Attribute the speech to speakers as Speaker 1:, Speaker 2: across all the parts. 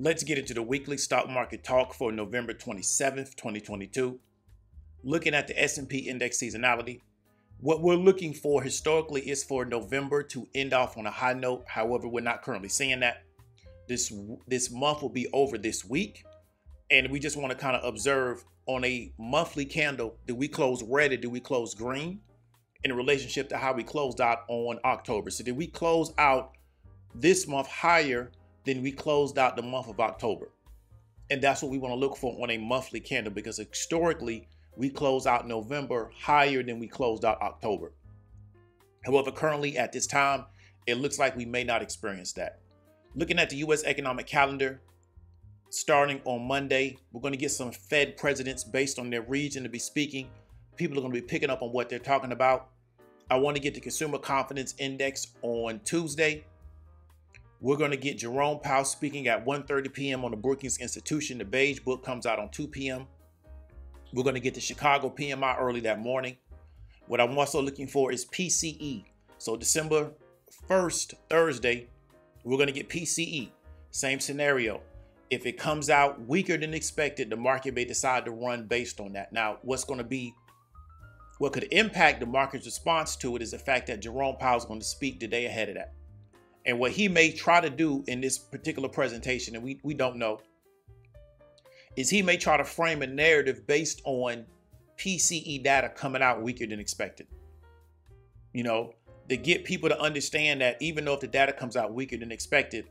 Speaker 1: Let's get into the weekly stock market talk for November 27th, 2022. Looking at the S&P index seasonality, what we're looking for historically is for November to end off on a high note. However, we're not currently seeing that. This this month will be over this week, and we just want to kind of observe on a monthly candle, do we close red or do we close green in relationship to how we closed out on October? So did we close out this month higher then we closed out the month of October. And that's what we want to look for on a monthly candle because historically we close out November higher than we closed out October. However, currently at this time, it looks like we may not experience that. Looking at the US economic calendar, starting on Monday, we're going to get some Fed presidents based on their region to be speaking. People are going to be picking up on what they're talking about. I want to get the consumer confidence index on Tuesday. We're going to get Jerome Powell speaking at 1.30 p.m. on the Brookings Institution. The beige book comes out on 2 p.m. We're going to get the Chicago PMI early that morning. What I'm also looking for is PCE. So December 1st, Thursday, we're going to get PCE. Same scenario. If it comes out weaker than expected, the market may decide to run based on that. Now, what's going to be what could impact the market's response to it is the fact that Jerome Powell is going to speak the day ahead of that. And what he may try to do in this particular presentation, and we, we don't know, is he may try to frame a narrative based on PCE data coming out weaker than expected. You know, to get people to understand that even though if the data comes out weaker than expected,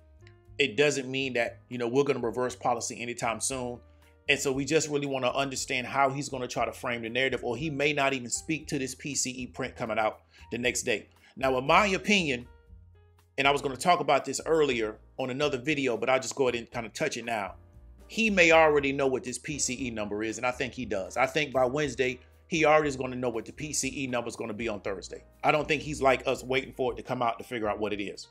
Speaker 1: it doesn't mean that, you know, we're going to reverse policy anytime soon. And so we just really want to understand how he's going to try to frame the narrative, or he may not even speak to this PCE print coming out the next day. Now, in my opinion, and I was going to talk about this earlier on another video, but I'll just go ahead and kind of touch it now. He may already know what this PCE number is, and I think he does. I think by Wednesday, he already is going to know what the PCE number is going to be on Thursday. I don't think he's like us waiting for it to come out to figure out what it is.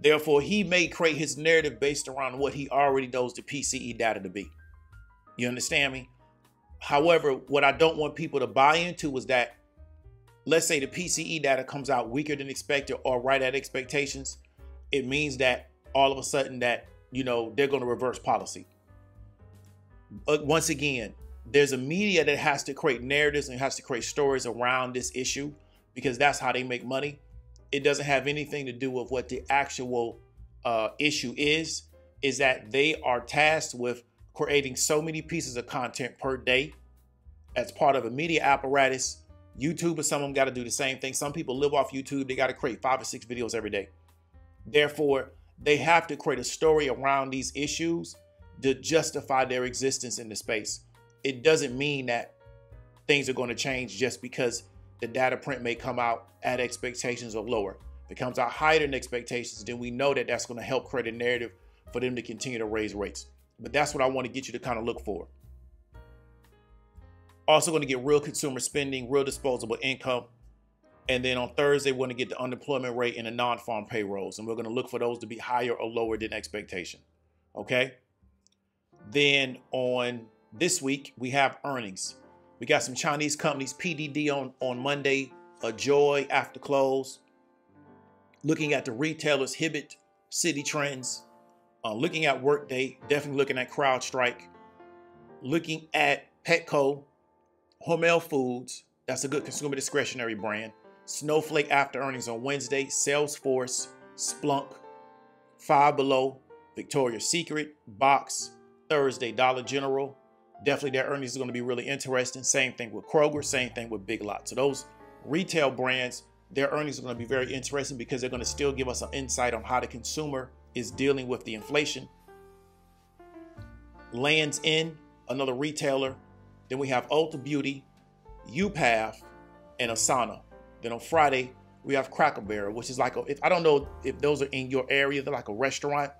Speaker 1: Therefore, he may create his narrative based around what he already knows the PCE data to be. You understand me? However, what I don't want people to buy into is that let's say the PCE data comes out weaker than expected or right at expectations, it means that all of a sudden that, you know, they're going to reverse policy. But once again, there's a media that has to create narratives and has to create stories around this issue because that's how they make money. It doesn't have anything to do with what the actual uh, issue is, is that they are tasked with creating so many pieces of content per day as part of a media apparatus YouTubers, some of them got to do the same thing. Some people live off YouTube. They got to create five or six videos every day. Therefore, they have to create a story around these issues to justify their existence in the space. It doesn't mean that things are going to change just because the data print may come out at expectations or lower. If it comes out higher than expectations, then we know that that's going to help create a narrative for them to continue to raise rates. But that's what I want to get you to kind of look for. Also going to get real consumer spending, real disposable income. And then on Thursday, we're going to get the unemployment rate and the non-farm payrolls. And we're going to look for those to be higher or lower than expectation. Okay. Then on this week, we have earnings. We got some Chinese companies, PDD on, on Monday, a Joy after close. Looking at the retailers, Hibbett, Citi Trends. Uh, looking at Workday, definitely looking at CrowdStrike. Looking at Petco, Hormel Foods, that's a good consumer discretionary brand. Snowflake after earnings on Wednesday. Salesforce, Splunk, Five Below, Victoria's Secret, Box, Thursday, Dollar General. Definitely their earnings are going to be really interesting. Same thing with Kroger, same thing with Big Lots. So those retail brands, their earnings are going to be very interesting because they're going to still give us some insight on how the consumer is dealing with the inflation. Lands End, another retailer, then we have Ulta Beauty, UPath, and Asana. Then on Friday, we have Cracker Barrel, which is like, a, if, I don't know if those are in your area, they're like a restaurant.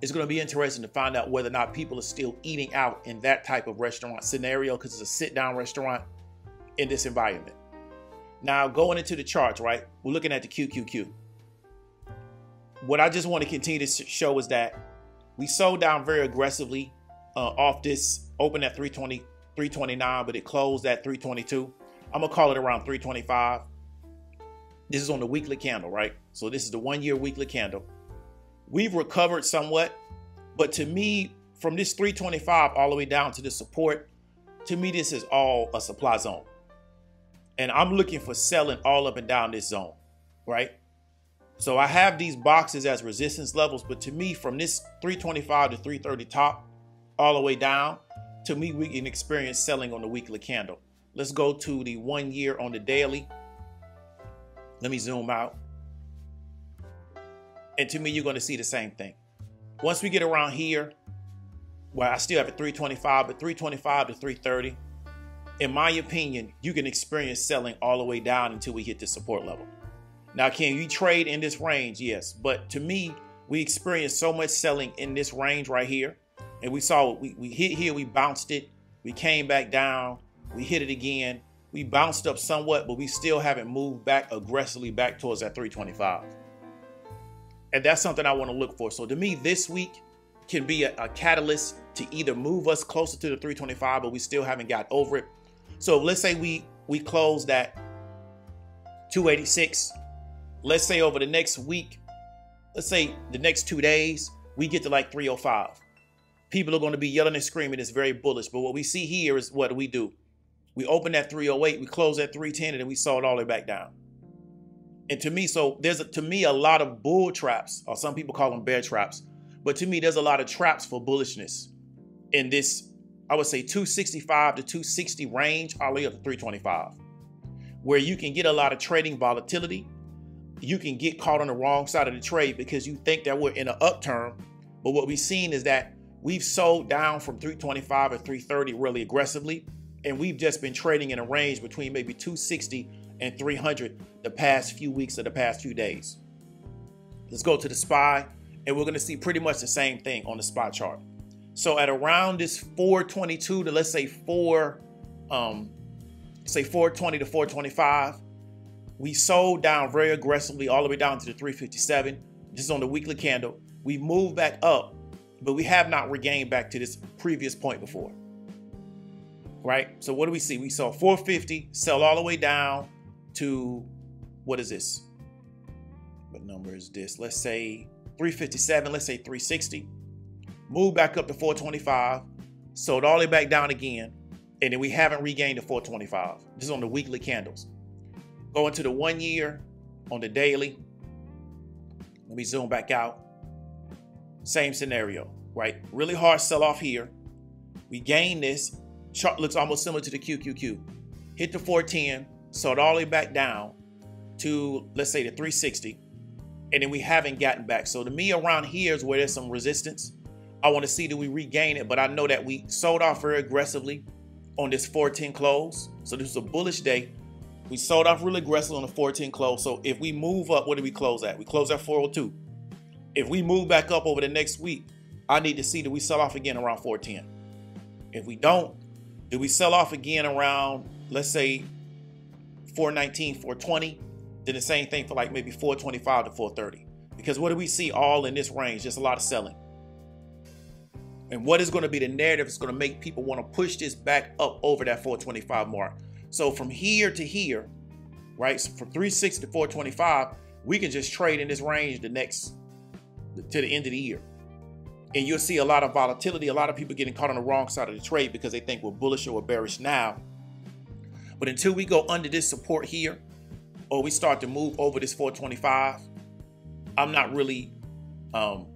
Speaker 1: It's going to be interesting to find out whether or not people are still eating out in that type of restaurant scenario because it's a sit down restaurant in this environment. Now, going into the charts, right? We're looking at the QQQ. What I just want to continue to show is that we sold down very aggressively uh, off this open at 320, 329, but it closed at 322. I'm gonna call it around 325. This is on the weekly candle, right? So this is the one year weekly candle. we've recovered somewhat, but to me, from this 325 all the way down to the support, to me, this is all a supply zone. And I'm looking for selling all up and down this zone, right? So I have these boxes as resistance levels, but to me, from this 325 to 330 top, all the way down, to me, we can experience selling on the weekly candle. Let's go to the one year on the daily. Let me zoom out. And to me, you're going to see the same thing. Once we get around here, well, I still have a 325, but 325 to 330, in my opinion, you can experience selling all the way down until we hit the support level. Now, can you trade in this range? Yes. But to me, we experience so much selling in this range right here. And we saw we, we hit here, we bounced it, we came back down, we hit it again. We bounced up somewhat, but we still haven't moved back aggressively back towards that 325. And that's something I want to look for. So to me, this week can be a, a catalyst to either move us closer to the 325, but we still haven't got over it. So let's say we we close that 286. Let's say over the next week, let's say the next two days, we get to like 305. People are going to be yelling and screaming. It's very bullish. But what we see here is what we do? We open at 308, we close at 310, and then we saw it all the way back down. And to me, so there's a, to me a lot of bull traps, or some people call them bear traps. But to me, there's a lot of traps for bullishness in this, I would say 265 to 260 range, all the way up to 325, where you can get a lot of trading volatility. You can get caught on the wrong side of the trade because you think that we're in an upturn. But what we've seen is that we've sold down from 325 or 330 really aggressively. And we've just been trading in a range between maybe 260 and 300 the past few weeks or the past few days. Let's go to the SPY, and we're going to see pretty much the same thing on the SPY chart. So at around this 422 to let's say 4, um, say 420 to 425, we sold down very aggressively all the way down to the 357. This is on the weekly candle. We moved back up, but we have not regained back to this previous point before right? So what do we see? We saw 450 sell all the way down to what is this? What number is this? Let's say 357, let's say 360. Move back up to 425, sold all the way back down again, and then we haven't regained the 425. This is on the weekly candles. Going to the one year on the daily. Let me zoom back out. Same scenario, right? Really hard sell off here. We gain this, Chart looks almost similar to the QQQ. Hit the 410, sold all the way back down to, let's say, the 360. And then we haven't gotten back. So to me, around here is where there's some resistance. I want to see that we regain it, but I know that we sold off very aggressively on this 410 close. So this is a bullish day. We sold off really aggressively on the 410 close. So if we move up, what do we close at? We close at 402. If we move back up over the next week, I need to see that we sell off again around 410. If we don't, do we sell off again around, let's say 419, 420? Then the same thing for like maybe 425 to 430. Because what do we see all in this range? Just a lot of selling. And what is going to be the narrative that's going to make people want to push this back up over that 425 mark. So from here to here, right, so from 360 to 425, we can just trade in this range the next to the end of the year and you'll see a lot of volatility, a lot of people getting caught on the wrong side of the trade because they think we're bullish or we're bearish now. But until we go under this support here, or we start to move over this 425, I'm not really, um,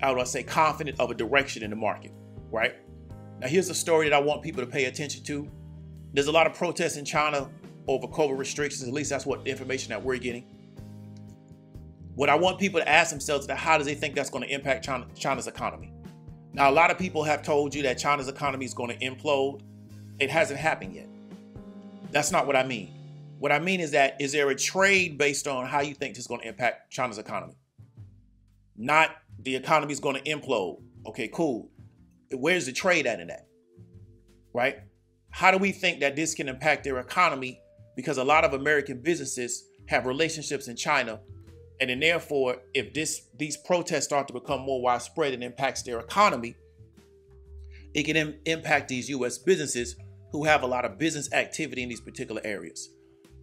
Speaker 1: how do I say, confident of a direction in the market, right? Now, here's a story that I want people to pay attention to. There's a lot of protests in China over COVID restrictions. At least that's what the information that we're getting. What I want people to ask themselves is that how does they think that's going to impact China, China's economy? Now, a lot of people have told you that China's economy is going to implode. It hasn't happened yet. That's not what I mean. What I mean is that is there a trade based on how you think this is going to impact China's economy? Not the economy is going to implode. Okay, cool. Where's the trade at in that? Right? How do we think that this can impact their economy? Because a lot of American businesses have relationships in China and then therefore, if this these protests start to become more widespread and impacts their economy, it can Im- impact these US businesses who have a lot of business activity in these particular areas.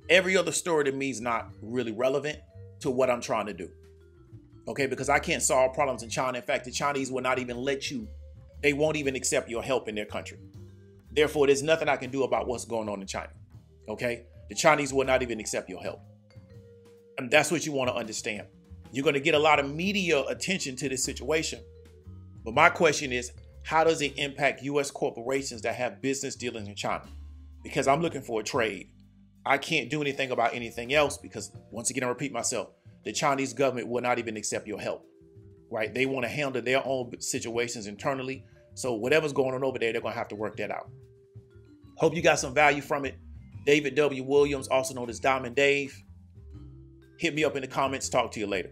Speaker 1: Every other story to me is not really relevant to what I'm trying to do. Okay, because I can't solve problems in China. In fact, the Chinese will not even let you, they won't even accept your help in their country. Therefore, there's nothing I can do about what's going on in China. Okay? The Chinese will not even accept your help. And that's what you want to understand. You're going to get a lot of media attention to this situation. But my question is, how does it impact US corporations that have business dealings in China? Because I'm looking for a trade. I can't do anything about anything else because, once again, I repeat myself, the Chinese government will not even accept your help, right? They want to handle their own situations internally. So, whatever's going on over there, they're going to have to work that out. Hope you got some value from it. David W. Williams, also known as Diamond Dave. Hit me up in the comments. Talk to you later.